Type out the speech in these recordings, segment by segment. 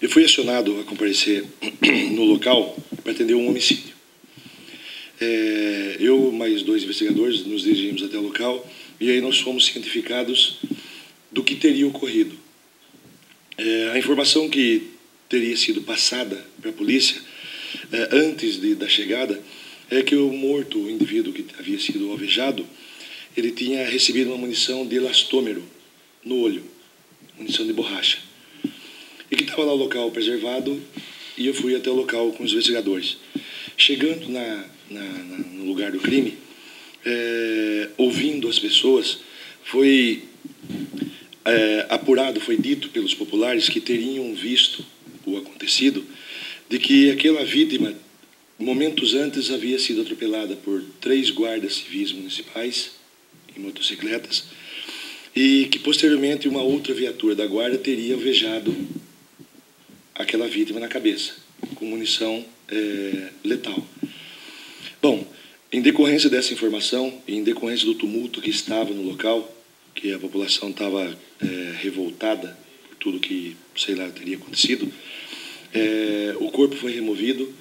Eu fui acionado a comparecer no local para atender um homicídio. É, eu mais dois investigadores nos dirigimos até o local e aí nós fomos cientificados do que teria ocorrido. É, a informação que teria sido passada para a polícia é, antes de, da chegada é que o morto, o indivíduo que havia sido alvejado, ele tinha recebido uma munição de elastômero no olho, munição de borracha. Estava lá o local preservado e eu fui até o local com os investigadores. Chegando na, na, na no lugar do crime, é, ouvindo as pessoas, foi é, apurado, foi dito pelos populares que teriam visto o acontecido, de que aquela vítima, momentos antes, havia sido atropelada por três guardas civis municipais em motocicletas e que posteriormente uma outra viatura da guarda teria alvejado aquela vítima na cabeça com munição é, letal. Bom, em decorrência dessa informação, em decorrência do tumulto que estava no local, que a população estava é, revoltada por tudo que, sei lá, teria acontecido, é, o corpo foi removido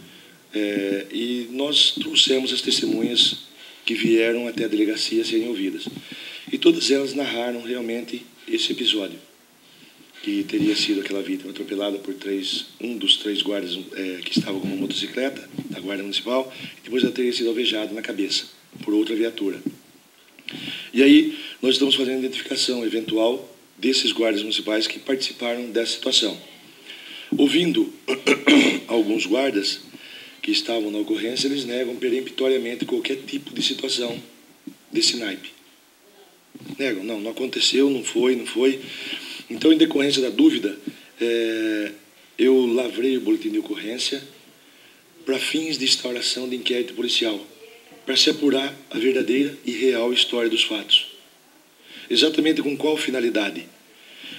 é, e nós trouxemos as testemunhas que vieram até a delegacia serem ouvidas. E todas elas narraram realmente esse episódio, que teria sido aquela vítima atropelada por três, um dos três guardas é, que estava com uma motocicleta da Guarda Municipal, e depois ela teria sido alvejada na cabeça por outra viatura. E aí nós estamos fazendo a identificação eventual desses guardas municipais que participaram dessa situação. Ouvindo alguns guardas que estavam na ocorrência, eles negam peremptoriamente qualquer tipo de situação desse naipe. Negam, não, não aconteceu, não foi, não foi. Então, em decorrência da dúvida, é, eu lavrei o boletim de ocorrência para fins de instauração de inquérito policial, para se apurar a verdadeira e real história dos fatos. Exatamente com qual finalidade?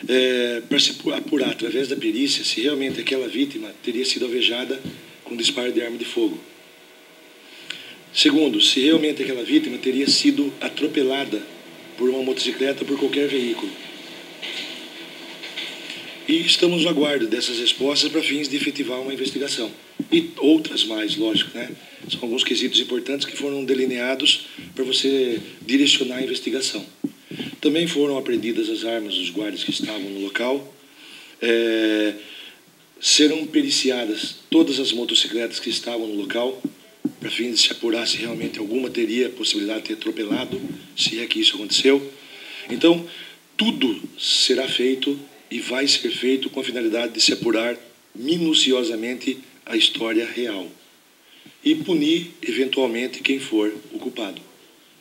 É, para se apurar através da perícia se realmente aquela vítima teria sido alvejada com disparo de arma de fogo. Segundo, se realmente aquela vítima teria sido atropelada por uma motocicleta ou por qualquer veículo. E estamos no aguardo dessas respostas para fins de efetivar uma investigação. E outras mais, lógico, né? São alguns quesitos importantes que foram delineados para você direcionar a investigação. Também foram apreendidas as armas dos guardas que estavam no local. É, serão periciadas todas as motocicletas que estavam no local para fim de se apurar se realmente alguma teria possibilidade de ter atropelado, se é que isso aconteceu. Então, tudo será feito e vai ser feito com a finalidade de se apurar minuciosamente a história real e punir eventualmente quem for o culpado,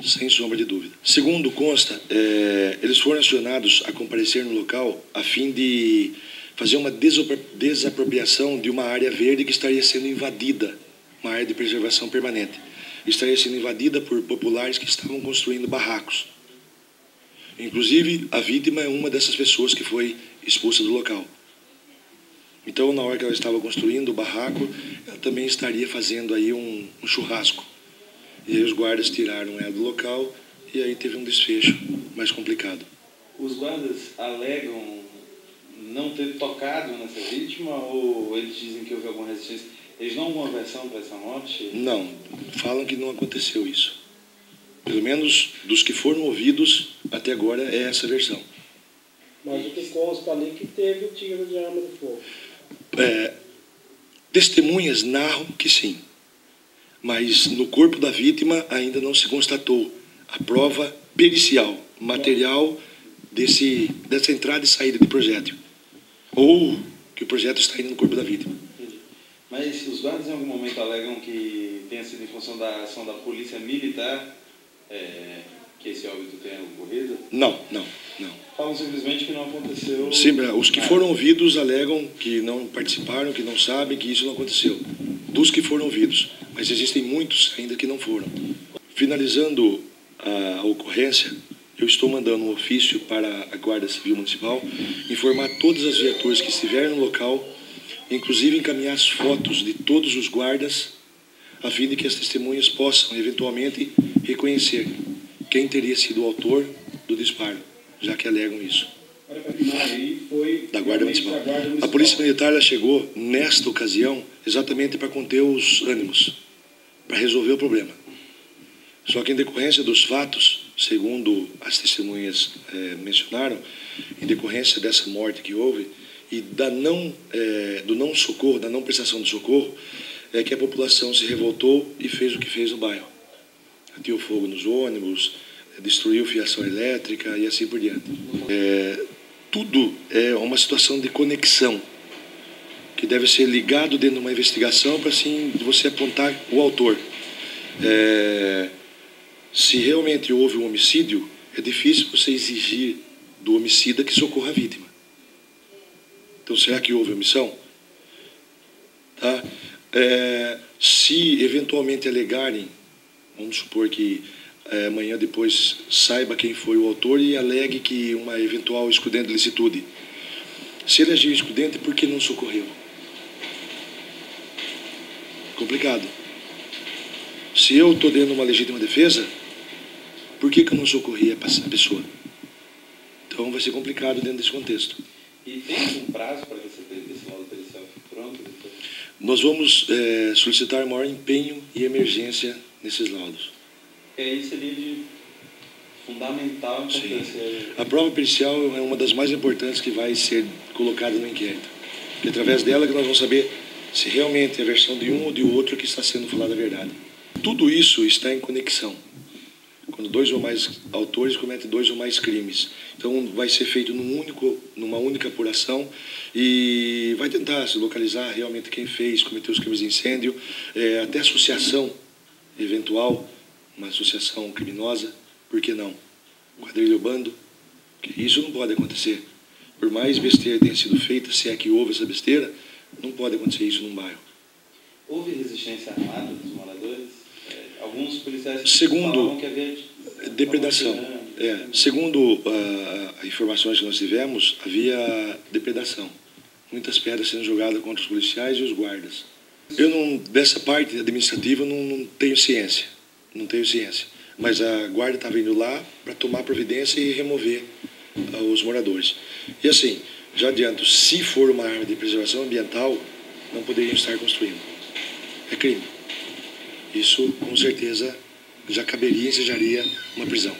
sem sombra de dúvida. Segundo consta, é, eles foram acionados a comparecer no local a fim de fazer uma desapropriação de uma área verde que estaria sendo invadida uma área de preservação permanente. Estaria sendo invadida por populares que estavam construindo barracos. Inclusive, a vítima é uma dessas pessoas que foi expulsa do local. Então, na hora que ela estava construindo o barraco, ela também estaria fazendo aí um, um churrasco. E aí os guardas tiraram ela do local e aí teve um desfecho mais complicado. Os guardas alegam não ter tocado nessa vítima ou eles dizem que houve alguma resistência? Eles não uma versão para essa morte? Não, falam que não aconteceu isso. Pelo menos dos que foram ouvidos até agora é essa versão. Mas o que consta ali que teve o tiro de arma de fogo. É, testemunhas narram que sim, mas no corpo da vítima ainda não se constatou a prova pericial, material desse, dessa entrada e saída de projétil. Ou que o projétil está indo no corpo da vítima. Mas os guardas em algum momento alegam que tenha sido em função da ação da polícia militar é, que esse óbito tenha ocorrido? Não, não, não. Falam simplesmente que não aconteceu. Sim, os que foram ouvidos alegam que não participaram, que não sabem, que isso não aconteceu. Dos que foram ouvidos, mas existem muitos ainda que não foram. Finalizando a ocorrência, eu estou mandando um ofício para a Guarda Civil Municipal informar todas as viaturas que estiverem no local inclusive encaminhar as fotos de todos os guardas, a fim de que as testemunhas possam, eventualmente, reconhecer quem teria sido o autor do disparo, já que alegam isso. Da Guarda Municipal. A. Polícia Militar chegou nesta ocasião exatamente para conter os ânimos, para resolver o problema. Só que em decorrência dos fatos, segundo as testemunhas eh, mencionaram, em decorrência dessa morte que houve e da não, eh, do não socorro, da não prestação de socorro, é que a população se revoltou e fez o que fez no bairro. Ateou fogo nos ônibus, destruiu fiação elétrica e assim por diante. É, tudo é uma situação de conexão que deve ser ligado dentro de uma investigação para assim você apontar o autor. É, se realmente houve um homicídio, é difícil você exigir do homicida que socorra a vítima. Então, será que houve omissão? Tá? É, se eventualmente alegarem, vamos supor que é, amanhã depois saiba quem foi o autor e alegue que uma eventual excludente de licitude. Se ele agiu excludente, por que não socorreu? Complicado. Se eu estou dando uma legítima defesa, por que, que eu não socorri a pessoa? Então vai ser complicado dentro desse contexto. E tem algum prazo para que esse, esse laudo pericial pronto? depois? Nós vamos é, solicitar maior empenho e emergência nesses laudos. E aí seria de fundamental Sim. importância. A prova pericial é uma das mais importantes que vai ser colocada no inquérito. Porque através dela que nós vamos saber se realmente é a versão de um ou de outro que está sendo falada a verdade. Tudo isso está em conexão. Quando dois ou mais autores cometem dois ou mais crimes. Então vai ser feito num único, numa única apuração e vai tentar se localizar realmente quem fez, cometeu os crimes de incêndio, é, até associação eventual, uma associação criminosa, por que não? Quadrilha ou bando, que isso não pode acontecer. Por mais besteira tenha sido feita, se é que houve essa besteira, não pode acontecer isso num bairro. Houve resistência armada dos moradores? É, alguns policiais Segundo- que havia Depredação. É, segundo ah, as informações que nós tivemos, havia depredação. Muitas pedras sendo jogadas contra os policiais e os guardas. Eu não, dessa parte administrativa não, não tenho ciência, não tenho ciência. Mas a guarda estava indo lá para tomar providência e remover ah, os moradores. E assim, já adianto, se for uma arma de preservação ambiental, não poderiam estar construindo. É crime. Isso, com certeza, já caberia e ensejaria uma prisão.